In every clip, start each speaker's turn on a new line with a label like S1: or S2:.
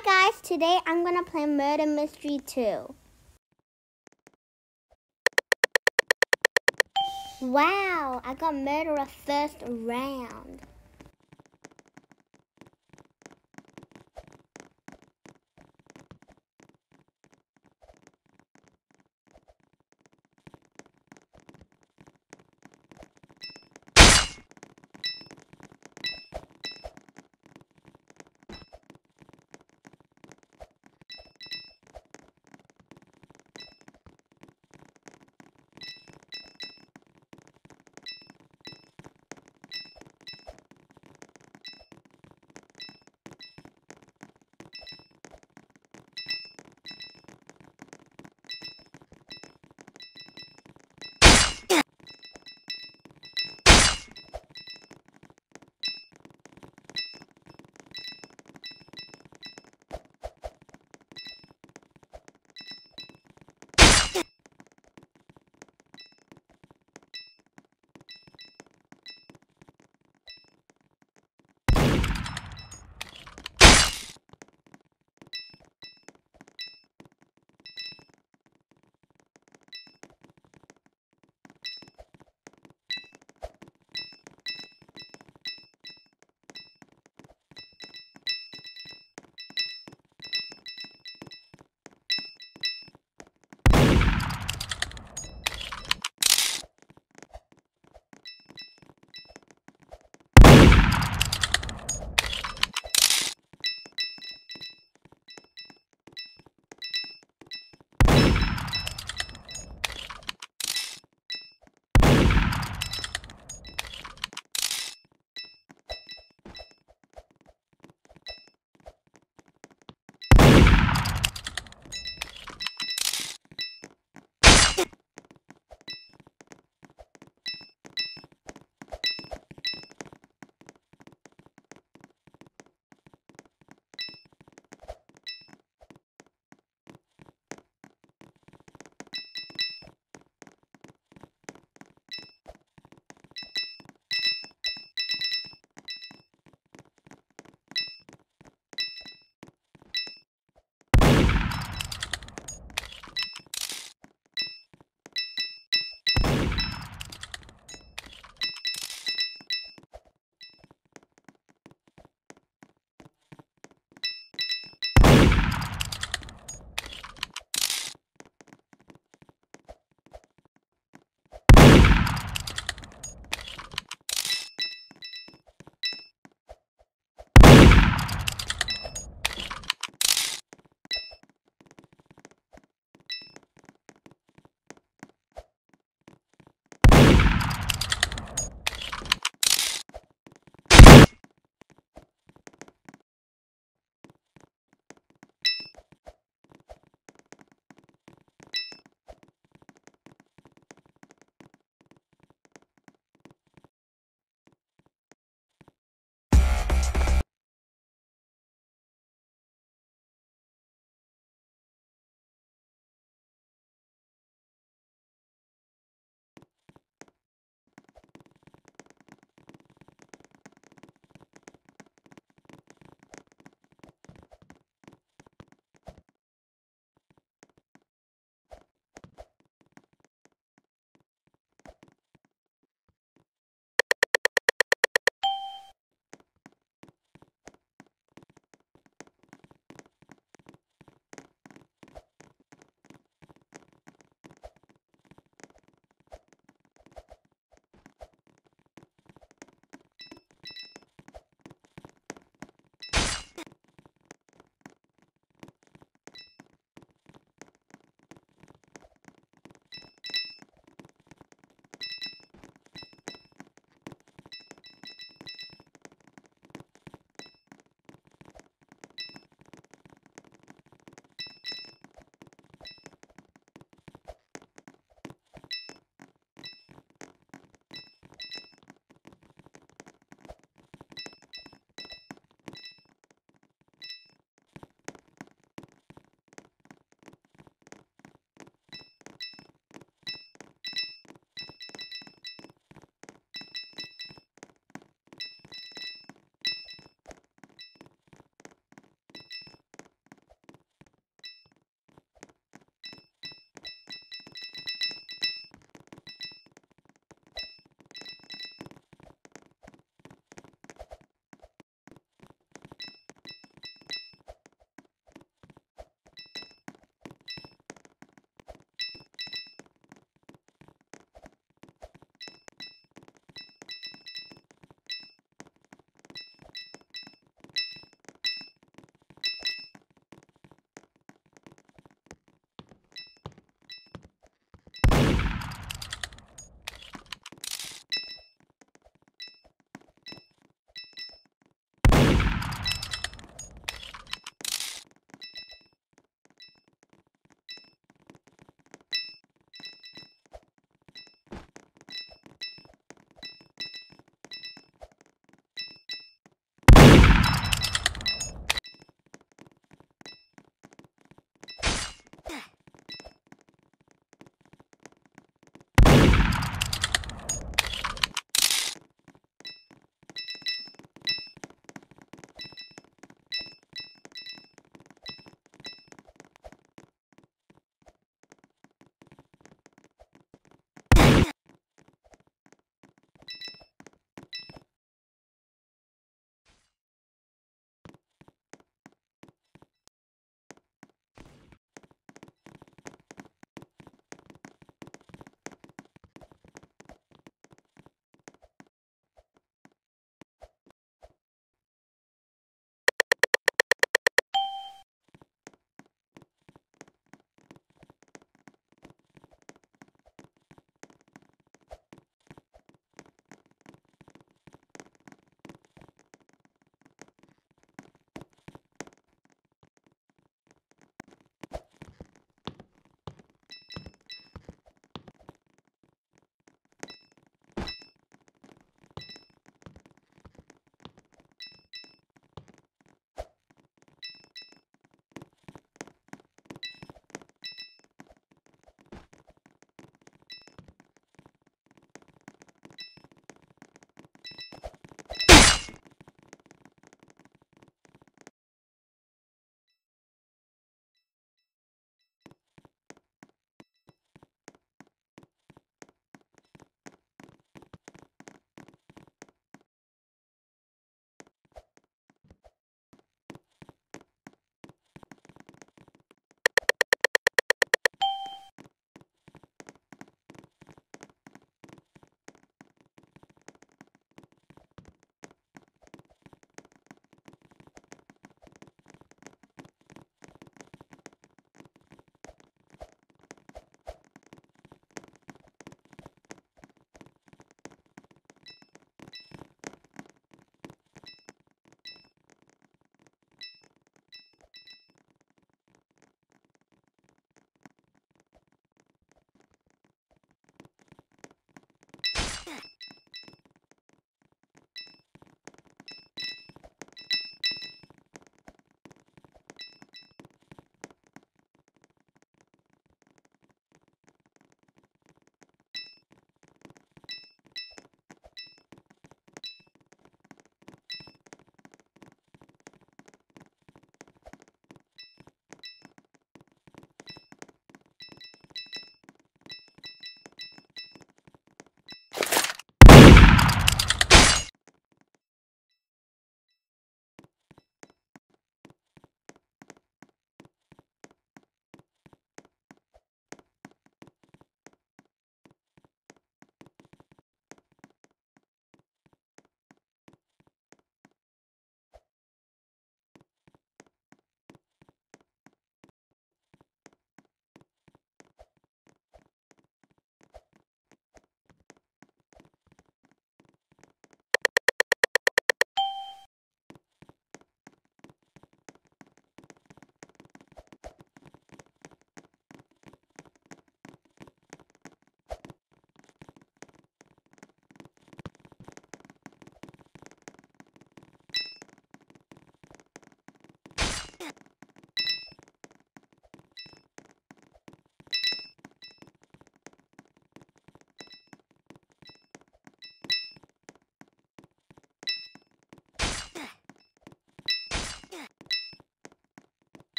S1: Hi guys, today I'm gonna play Murder Mystery 2. Wow, I got murderer first round.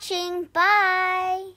S1: Watching. Bye.